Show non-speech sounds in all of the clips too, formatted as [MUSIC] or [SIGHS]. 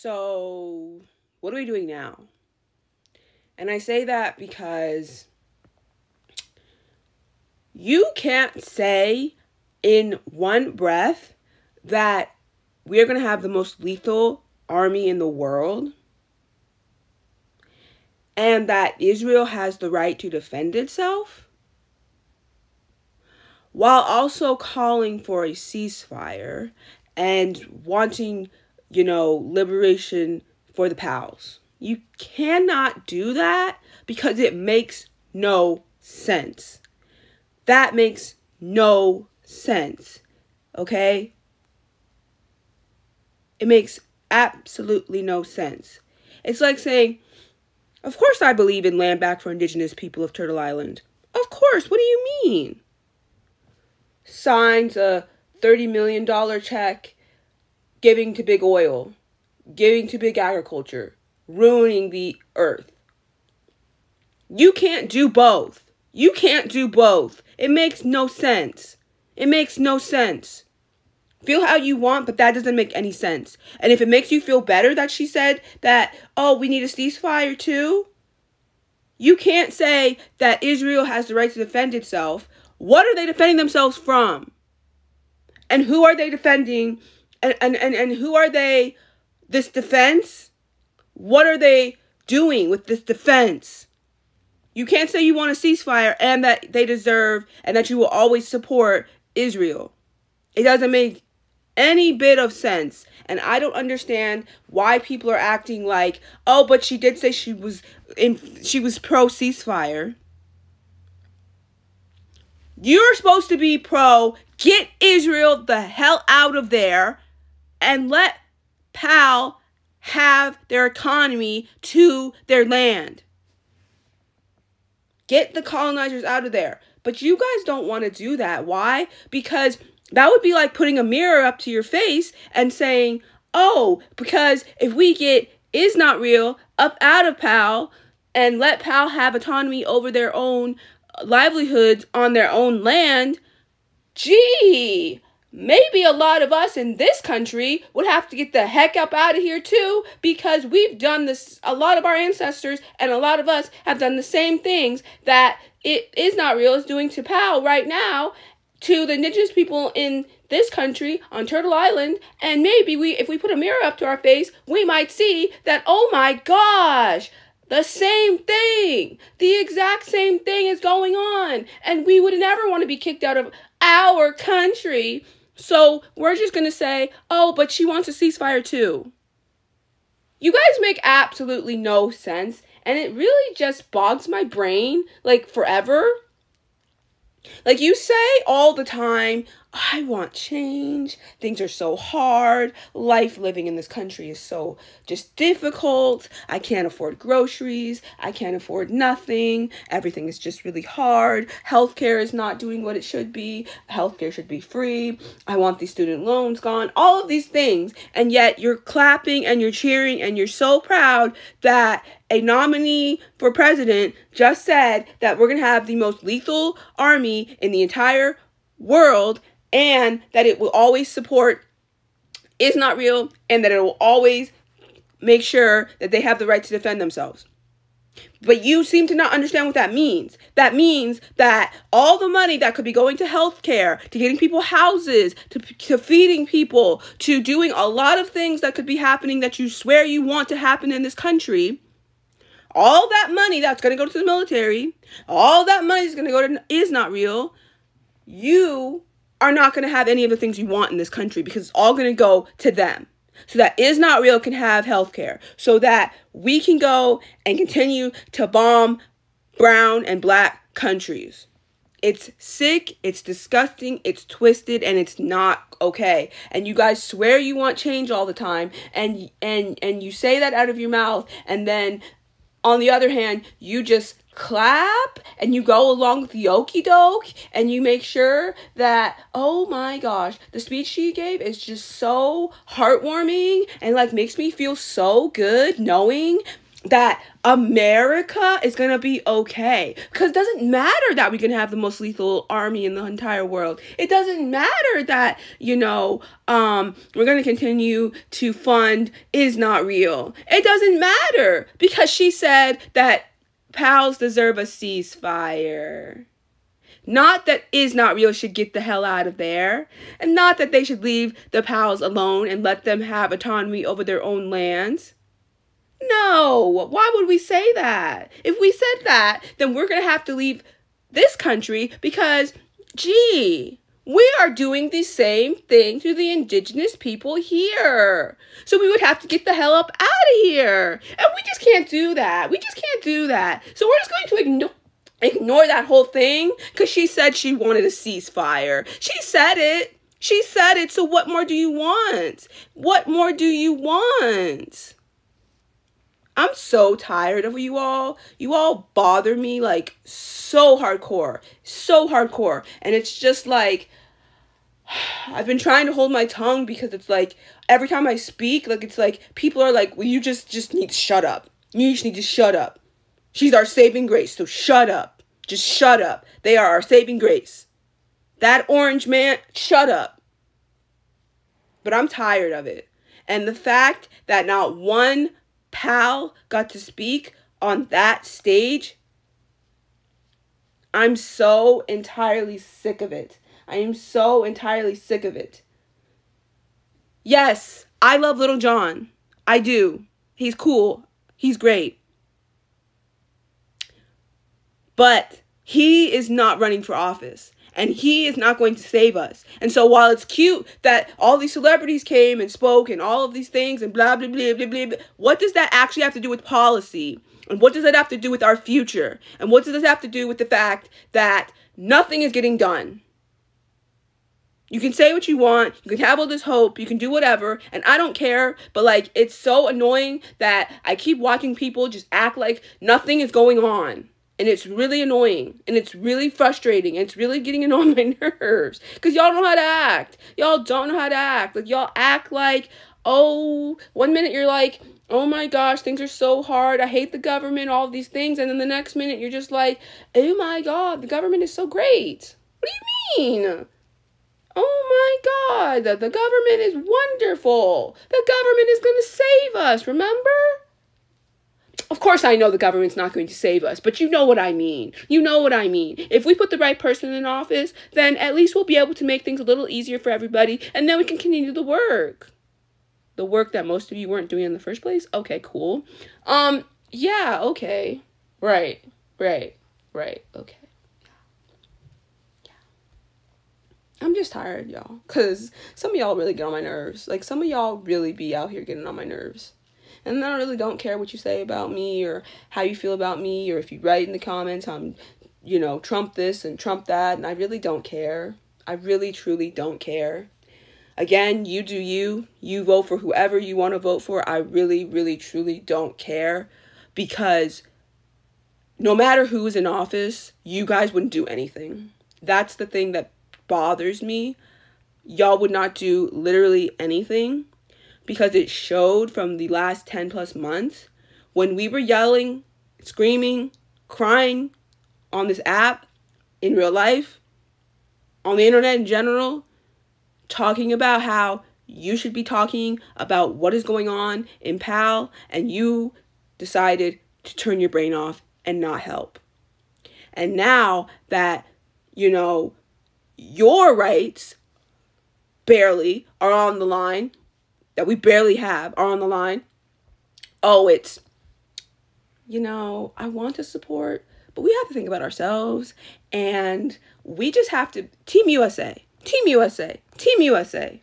So, what are we doing now? And I say that because you can't say in one breath that we are going to have the most lethal army in the world and that Israel has the right to defend itself while also calling for a ceasefire and wanting, you know, liberation for the PALs. You cannot do that because it makes no sense. That makes no sense. Okay? It makes absolutely no sense. It's like saying, Of course I believe in land back for indigenous people of Turtle Island. Of course. What do you mean? Signs a $30 million check giving to big oil, giving to big agriculture, ruining the earth. You can't do both. You can't do both. It makes no sense. It makes no sense. Feel how you want, but that doesn't make any sense. And if it makes you feel better that she said that, oh, we need a ceasefire too, you can't say that Israel has the right to defend itself. What are they defending themselves from? And who are they defending? And, and, and, and who are they, this defense? What are they doing with this defense? You can't say you want a ceasefire and that they deserve and that you will always support Israel. It doesn't make any bit of sense. And I don't understand why people are acting like, oh, but she did say she was in she was pro ceasefire. You're supposed to be pro get Israel the hell out of there and let PAL have their economy to their land. Get the colonizers out of there. But you guys don't want to do that. Why? Because that would be like putting a mirror up to your face and saying, oh, because if we get is not real up out of PAL and let PAL have autonomy over their own livelihoods on their own land, gee, maybe a lot of us in this country would have to get the heck up out of here too because we've done this a lot of our ancestors and a lot of us have done the same things that it is not real is doing to PAL right now to the indigenous people in this country on Turtle Island. And maybe we if we put a mirror up to our face we might see that oh my gosh the same thing the exact same thing is going on. And we would never want to be kicked out of our country so we're just going to say, oh, but she wants a ceasefire too. You guys make absolutely no sense. And it really just bogs my brain like forever. Like you say all the time, I want change. Things are so hard. Life living in this country is so just difficult. I can't afford groceries. I can't afford nothing. Everything is just really hard. Healthcare is not doing what it should be. Healthcare should be free. I want these student loans gone. All of these things. And yet you're clapping and you're cheering and you're so proud that a nominee for president just said that we're going to have the most lethal army in the entire world and that it will always support is not real and that it will always make sure that they have the right to defend themselves. But you seem to not understand what that means. That means that all the money that could be going to healthcare, to getting people houses, to, to feeding people, to doing a lot of things that could be happening that you swear you want to happen in this country, all that money that's going to go to the military, all that money is going to go to is not real. You are not going to have any of the things you want in this country because it's all going to go to them. So that is not real can have health care. So that we can go and continue to bomb brown and black countries. It's sick, it's disgusting, it's twisted and it's not okay. And you guys swear you want change all the time and and and you say that out of your mouth and then on the other hand, you just clap and you go along with the okie doke and you make sure that oh my gosh the speech she gave is just so heartwarming and like makes me feel so good knowing that America is gonna be okay. Because it doesn't matter that we can have the most lethal army in the entire world. It doesn't matter that, you know, um, we're gonna continue to fund is not real. It doesn't matter because she said that pals deserve a ceasefire. Not that is not real should get the hell out of there, and not that they should leave the pals alone and let them have autonomy over their own lands. No, why would we say that? If we said that, then we're going to have to leave this country because, gee, we are doing the same thing to the indigenous people here. So we would have to get the hell up out of here. And we just can't do that. We just can't do that. So we're just going to ignore ignore that whole thing because she said she wanted a ceasefire. She said it. She said it. So what more do you want? What more do you want? I'm so tired of you all. You all bother me like so hardcore. So hardcore. And it's just like [SIGHS] I've been trying to hold my tongue because it's like every time I speak, like it's like people are like, "Well, you just just need to shut up. You just need to shut up." She's our saving grace, so shut up. Just shut up. They are our saving grace. That orange man, shut up. But I'm tired of it. And the fact that not one Pal got to speak on that stage, I'm so entirely sick of it. I am so entirely sick of it. Yes, I love Lil Jon. I do. He's cool. He's great. But he is not running for office and he is not going to save us. And so while it's cute that all these celebrities came and spoke and all of these things and blah blah blah blah blah, blah what does that actually have to do with policy? And what does that have to do with our future? And what does this have to do with the fact that nothing is getting done? You can say what you want, you can have all this hope, you can do whatever, and I don't care, but like it's so annoying that I keep watching people just act like nothing is going on and it's really annoying and it's really frustrating and it's really getting [LAUGHS] on my nerves. Because y'all don't know how to act. Y'all don't know how to act. Like y'all act like oh one minute you're like oh my gosh things are so hard. I hate the government all these things. And then the next minute you're just like oh my god the government is so great. What do you mean? Oh my god the government is wonderful. The government is going to save us remember of course, I know the government's not going to save us, but you know what I mean. You know what I mean. If we put the right person in office, then at least we'll be able to make things a little easier for everybody, and then we can continue the work. The work that most of you weren't doing in the first place? Okay, cool. Um, yeah, okay. Right, right, right, okay. I'm just tired, y'all. Because some of y'all really get on my nerves. Like, some of y'all really be out here getting on my nerves. And I really don't care what you say about me or how you feel about me or if you write in the comments, I'm, you know, Trump this and Trump that. And I really don't care. I really, truly don't care. Again, you do you. You vote for whoever you want to vote for. I really, really, truly don't care because no matter who is in office, you guys wouldn't do anything. That's the thing that bothers me. Y'all would not do literally anything because it showed from the last 10 plus months when we were yelling, screaming, crying on this app in real life, on the internet in general, talking about how you should be talking about what is going on in PAL, and you decided to turn your brain off and not help. And now that, you know, your rights barely are on the line, that we barely have are on the line. Oh, it's, you know, I want to support, but we have to think about ourselves. And we just have to, Team USA, Team USA, Team USA.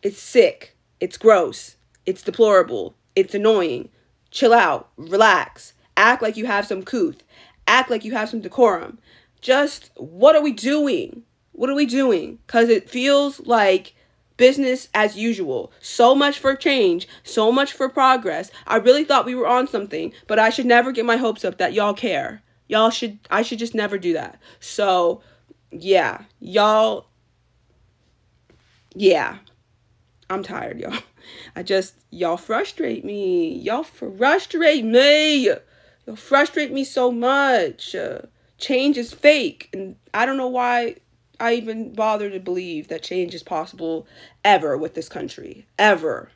It's sick. It's gross. It's deplorable. It's annoying. Chill out. Relax. Act like you have some couth. Act like you have some decorum. Just what are we doing? What are we doing? Because it feels like business as usual. So much for change, so much for progress. I really thought we were on something, but I should never get my hopes up that y'all care. Y'all should I should just never do that. So, yeah, y'all yeah. I'm tired, y'all. [LAUGHS] I just y'all frustrate me. Y'all frustrate me. Y'all frustrate me so much. Uh, change is fake, and I don't know why I even bother to believe that change is possible ever with this country. Ever.